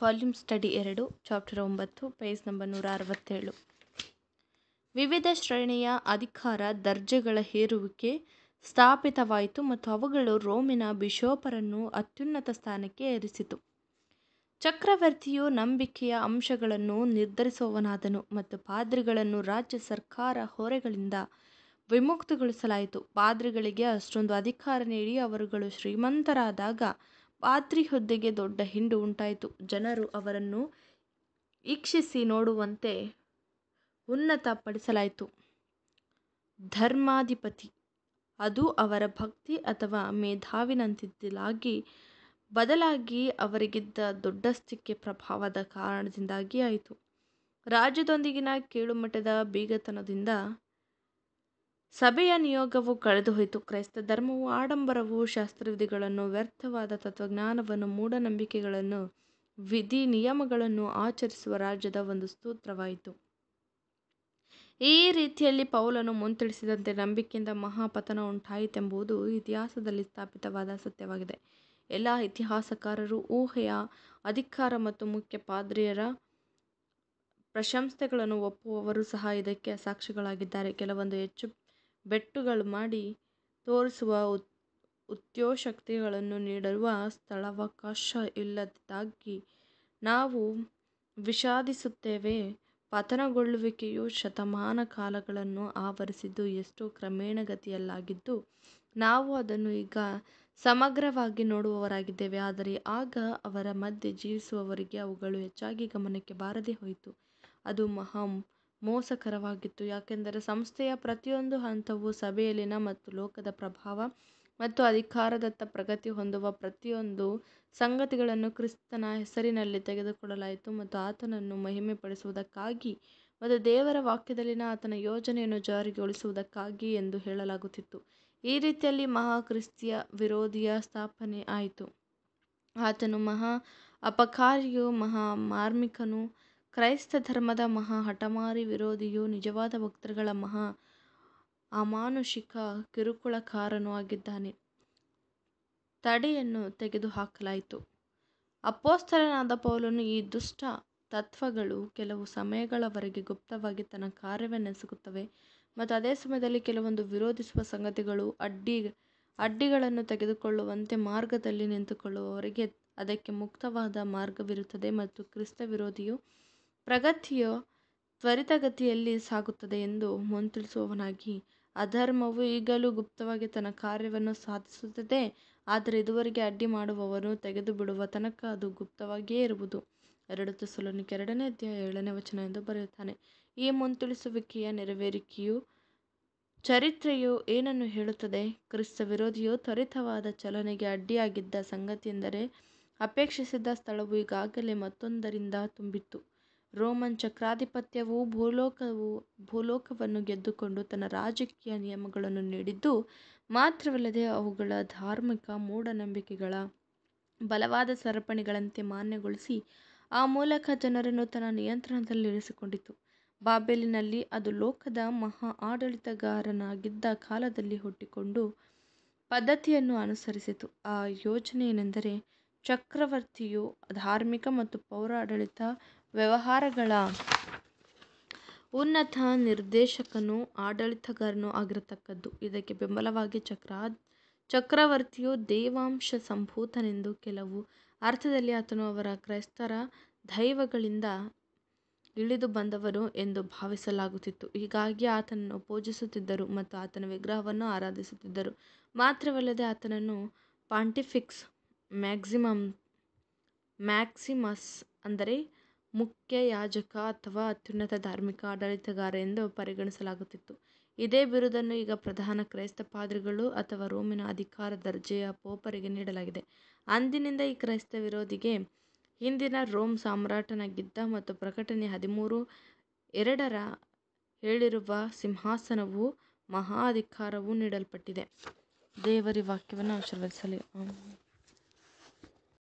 Volume study ಎರಡು chapter ಒಂಬತ್ತು page number ನೂರ ಅರವತ್ತೇಳು ವಿವಿಧ ಶ್ರೇಣಿಯ ಅಧಿಕಾರ ದರ್ಜೆಗಳ ಹೇರುವಿಕೆ ಸ್ಥಾಪಿತವಾಯಿತು ಮತ್ತು ಅವುಗಳು ರೋಮಿನ ಬಿಷೋಪರನ್ನು ಅತ್ಯುನ್ನತ ಸ್ಥಾನಕ್ಕೆ ಏರಿಸಿತು. ಚಕ್ರವರ್ತಿಯು ನಂಬಿಕೆಯ ಅಂಶಗಳನ್ನು ನಿರ್ಧರಿಸುವವನಾದನು ಮತ್ತು ಪಾದ್ರಿಗಳನ್ನು ರಾಜ್ಯ ಸರ್ಕಾರ ಹೊರೆಗಳಿಂದ ವಿಮುಕ್ತಗೊಳಿಸಲಾಯಿತು. ಪಾದ್ರಿಗಳಿಗೆ ಅಷ್ಟೊಂದು ಅಧಿಕಾರ ನೀಡಿ ಅವರುಗಳು ಶ್ರೀಮಂತರಾದಾಗ ಪಾದ್ರಿ ಹುದ್ದೆಗೆ ದೊಡ್ಡ ಹಿಂಡು ಉಂಟಾಯಿತು. ಜನರು ಅವರನ್ನು ಈಕ್ಷಿಸಿ ನೋಡುವಂತೆ ಉನ್ನತ ಪಡಿಸಲಾಯಿತು ಧರ್ಮಾಧಿಪತಿ, ಅದು ಅವರ ಭಕ್ತಿ ಅಥವಾ ಮೇಧಾವಿನಂತಿದ್ದಲಾಗಿ ಬದಲಾಗಿ ಅವರಿಗಿದ್ದ ದೊಡ್ಡಸ್ತಿಕೆ ಪ್ರಭಾವದ ಕಾರಣದಿಂದಾಗಿ ಆಯಿತು. ರಾಜ್ಯದೊಂದಿಗಿನ ಕೀಳುಮಟ್ಟದ ಬೀಗತನದಿಂದ ಸಭೆಯ ನಿಯೋಗವು ಕಳೆದುಹೋಯಿತು. ಕ್ರೈಸ್ತ ಧರ್ಮವು ಆಡಂಬರವು ಶಾಸ್ತ್ರವಿಧಿಗಳನ್ನು, ವ್ಯರ್ಥವಾದ ತತ್ವಜ್ಞಾನವನ್ನು, ಮೂಢನಂಬಿಕೆಗಳನ್ನು ವಿಧಿ ನಿಯಮಗಳನ್ನು ಆಚರಿಸುವ ರಾಜ್ಯದ ಒಂದು ಸ್ತೋತ್ರವಾಯಿತು. ಈ ರೀತಿಯಲ್ಲಿ ಪೌಲನು ಮುಂತಿಳಿಸಿದಂತೆ ನಂಬಿಕೆಯಿಂದ ಮಹಾಪತನ ಉಂಟಾಯಿತೆಂಬುದು ಇತಿಹಾಸದಲ್ಲಿ ಸ್ಥಾಪಿತವಾದ ಸತ್ಯವಾಗಿದೆ. ಎಲ್ಲ ಇತಿಹಾಸಕಾರರು, ಊಹೆಯ ಅಧಿಕಾರ ಮತ್ತು ಮುಖ್ಯ ಪಾದ್ರಿಯರ ಪ್ರಶಂಸೆಗಳನ್ನು ಒಪ್ಪುವವರು ಸಹ ಇದಕ್ಕೆ ಸಾಕ್ಷಿಗಳಾಗಿದ್ದಾರೆ. ಕೆಲವೊಂದು ಹೆಚ್ಚು ಬೆಟ್ಟುಗಳು ಮಾಡಿ ತೋರಿಸುವ ಉದ್ಯೋಶಕ್ತಿಗಳನ್ನು ನೀಡಿರುವ ಸ್ಥಳಾವಕಾಶ ಇಲ್ಲದಿದ್ದಾಗಿ ನಾವು ವಿಷಾದಿಸುತ್ತೇವೆ. ಪತನಗೊಳ್ಳುವಿಕೆಯು ಶತಮಾನ ಕಾಲಗಳನ್ನು ಆವರಿಸಿದ್ದು ಎಷ್ಟೋ ಕ್ರಮೇಣಗತಿಯಲ್ಲಾಗಿದ್ದು, ನಾವು ಅದನ್ನು ಈಗ ಸಮಗ್ರವಾಗಿ ನೋಡುವವರಾಗಿದ್ದೇವೆ. ಆದರೆ ಆಗ ಅವರ ಮಧ್ಯೆ ಜೀವಿಸುವವರಿಗೆ ಅವುಗಳು ಹೆಚ್ಚಾಗಿ ಗಮನಕ್ಕೆ ಬಾರದೆ ಹೋಯಿತು. ಅದು ಮಹಾ ಮೋಸಕರವಾಗಿತ್ತು. ಯಾಕೆಂದರೆ ಸಂಸ್ಥೆಯ ಪ್ರತಿಯೊಂದು ಹಂತವು ಸಭೆಯಲ್ಲಿನ ಮತ್ತು ಲೋಕದ ಪ್ರಭಾವ ಮತ್ತು ಅಧಿಕಾರದತ್ತ ಪ್ರಗತಿ ಹೊಂದುವ ಪ್ರತಿಯೊಂದು ಸಂಗತಿಗಳನ್ನು ಕ್ರಿಸ್ತನ ಹೆಸರಿನಲ್ಲಿ ತೆಗೆದುಕೊಳ್ಳಲಾಯಿತು ಮತ್ತು ಆತನನ್ನು ಮಹಿಮೆಪಡಿಸುವುದಕ್ಕಾಗಿ ಮತ್ತು ದೇವರ ವಾಕ್ಯದಲ್ಲಿನ ಆತನ ಯೋಜನೆಯನ್ನು ಜಾರಿಗೊಳಿಸುವುದಕ್ಕಾಗಿ ಎಂದು ಹೇಳಲಾಗುತ್ತಿತ್ತು. ಈ ರೀತಿಯಲ್ಲಿ ಮಹಾ ಕ್ರಿಸ್ತಿಯ ವಿರೋಧಿಯ ಸ್ಥಾಪನೆ ಆಯಿತು. ಆತನು ಮಹಾ ಅಪಕಾರಿಯು ಮಹಾ ಮಾರ್ಮಿಕನೂ ಕ್ರೈಸ್ತ ಧರ್ಮದ ಮಹಾ ಹಠಮಾರಿ ವಿರೋಧಿಯೂ ನಿಜವಾದ ಭಕ್ತರುಗಳ ಮಹಾ ಅಮಾನುಷಿಕ ಕಿರುಕುಳಕಾರನೂ ಆಗಿದ್ದಾನೆ. ತಡೆಯನ್ನು ತೆಗೆದುಹಾಕಲಾಯಿತು. ಅಪೊಸ್ತಲನಾದ ಪೌಲನು ಈ ದುಷ್ಟ ತತ್ವಗಳು ಕೆಲವು ಸಮಯಗಳವರೆಗೆ ಗುಪ್ತವಾಗಿ ತನ್ನ ಕಾರ್ಯವನ್ನೆಸಗುತ್ತವೆ ಮತ್ತು ಅದೇ ಸಮಯದಲ್ಲಿ ಕೆಲವೊಂದು ವಿರೋಧಿಸುವ ಸಂಗತಿಗಳು ಅಡ್ಡಿ, ಅಡ್ಡಿಗಳನ್ನು ತೆಗೆದುಕೊಳ್ಳುವಂತೆ ಮಾರ್ಗದಲ್ಲಿ ನಿಂತುಕೊಳ್ಳುವವರಿಗೆ ಅದಕ್ಕೆ ಮುಕ್ತವಾದ ಮಾರ್ಗವಿರುತ್ತದೆ ಮತ್ತು ಕ್ರಿಸ್ತ ವಿರೋಧಿಯು ಪ್ರಗತಿಯ ತ್ವರಿತಗತಿಯಲ್ಲಿ ಸಾಗುತ್ತದೆ ಎಂದು ಮುಂತಿಳಿಸುವವನಾಗಿ, ಅಧರ್ಮವು ಈಗಲೂ ಗುಪ್ತವಾಗಿ ತನ್ನ ಕಾರ್ಯವನ್ನು ಸಾಧಿಸುತ್ತದೆ, ಆದರೆ ಇದುವರೆಗೆ ಅಡ್ಡಿ ಮಾಡುವವನು ತೆಗೆದು ಬಿಡುವ ತನಕ ಅದು ಗುಪ್ತವಾಗಿಯೇ ಇರುವುದು ಎರಡು ತೆಸಲೋನಿಕ ಎರಡನೇ ಅಧ್ಯಾಯ ಏಳನೇ ವಚನ ಎಂದು ಬರೆಯುತ್ತಾನೆ. ಈ ಮುಂತಿಳಿಸುವಿಕೆಯ ನೆರವೇರಿಕೆಯು ಚರಿತ್ರೆಯು ಏನನ್ನು ಹೇಳುತ್ತದೆ? ಕ್ರಿಸ್ತ ವಿರೋಧಿಯು ತ್ವರಿತವಾದ ಚಲನೆಗೆ ಅಡ್ಡಿಯಾಗಿದ್ದ ಸಂಗತಿಯೆಂದರೆ ಅಪೇಕ್ಷಿಸಿದ್ದ ಸ್ಥಳವು ಈಗಾಗಲೇ ಮತ್ತೊಂದರಿಂದ ತುಂಬಿತ್ತು. ರೋಮನ್ ಚಕ್ರಾಧಿಪತ್ಯವು ಭೂಲೋಕವು, ಭೂಲೋಕವನ್ನು ಗೆದ್ದುಕೊಂಡು ತನ್ನ ರಾಜಕೀಯ ನಿಯಮಗಳನ್ನು ನೀಡಿದ್ದು ಮಾತ್ರವಲ್ಲದೆ ಅವುಗಳ ಧಾರ್ಮಿಕ ಮೂಢನಂಬಿಕೆಗಳ ಬಲವಾದ ಸರಪಣಿಗಳಂತೆ ಮಾನ್ಯಗೊಳಿಸಿ ಆ ಮೂಲಕ ಜನರನ್ನು ತನ್ನ ನಿಯಂತ್ರಣದಲ್ಲಿರಿಸಿಕೊಂಡಿತು ಬಾಬೆಲಿನಲ್ಲಿ ಅದು ಲೋಕದ ಮಹಾ ಆಡಳಿತಗಾರನಾಗಿದ್ದ ಕಾಲದಲ್ಲಿ ಹುಟ್ಟಿಕೊಂಡು ಪದ್ಧತಿಯನ್ನು ಅನುಸರಿಸಿತು. ಆ ಯೋಜನೆಯೇನೆಂದರೆ ಚಕ್ರವರ್ತಿಯು ಧಾರ್ಮಿಕ ಮತ್ತು ಪೌರಾಡಳಿತ ವ್ಯವಹಾರಗಳ ಉನ್ನತ ನಿರ್ದೇಶಕನೂ ಆಡಳಿತಗಾರನೂ ಆಗಿರತಕ್ಕದ್ದು. ಇದಕ್ಕೆ ಬೆಂಬಲವಾಗಿ ಚಕ್ರ, ಚಕ್ರವರ್ತಿಯು ದೇವಾಂಶ ಸಂಭೂತನೆಂದು ಕೆಲವು ಅರ್ಥದಲ್ಲಿ ಆತನು ಅವರ ಕ್ರೈಸ್ತರ ದೈವಗಳಿಂದ ಇಳಿದು ಬಂದವನು ಎಂದು ಭಾವಿಸಲಾಗುತ್ತಿತ್ತು. ಹೀಗಾಗಿ ಆತನನ್ನು ಪೂಜಿಸುತ್ತಿದ್ದರು ಮತ್ತು ಆತನ ವಿಗ್ರಹವನ್ನು ಆರಾಧಿಸುತ್ತಿದ್ದರು. ಮಾತ್ರವಲ್ಲದೆ ಆತನನ್ನು ಪಾಂಟಿಫಿಕ್ಸ್ ಮ್ಯಾಕ್ಸಿಮಮ್, ಮ್ಯಾಕ್ಸಿಮಸ್ ಅಂದರೆ ಮುಖ್ಯ ಯಾಜಕ ಅಥವಾ ಅತ್ಯುನ್ನತ ಧಾರ್ಮಿಕ ಆಡಳಿತಗಾರ ಎಂದು ಪರಿಗಣಿಸಲಾಗುತ್ತಿತ್ತು. ಇದೇ ಬಿರುದನ್ನು ಈಗ ಪ್ರಧಾನ ಕ್ರೈಸ್ತ ಪಾದ್ರಿಗಳು ಅಥವಾ ರೋಮಿನ ಅಧಿಕಾರ ದರ್ಜೆಯ ಪೋಪರಿಗೆ ನೀಡಲಾಗಿದೆ. ಅಂದಿನಿಂದ ಈ ಕ್ರೈಸ್ತ ವಿರೋಧಿಗೆ ಹಿಂದಿನ ರೋಮ್ ಸಾಮ್ರಾಟನಾಗಿದ್ದ ಮತ್ತು ಪ್ರಕಟಣೆ ಹದಿಮೂರು ಎರಡರ ಹೇಳಿರುವ ಸಿಂಹಾಸನವು ಮಹಾ ಅಧಿಕಾರವೂ ನೀಡಲ್ಪಟ್ಟಿದೆ. ದೇವರ ವಾಕ್ಯವನ್ನು ಆಶೀರ್ವದಿಸಲಿ.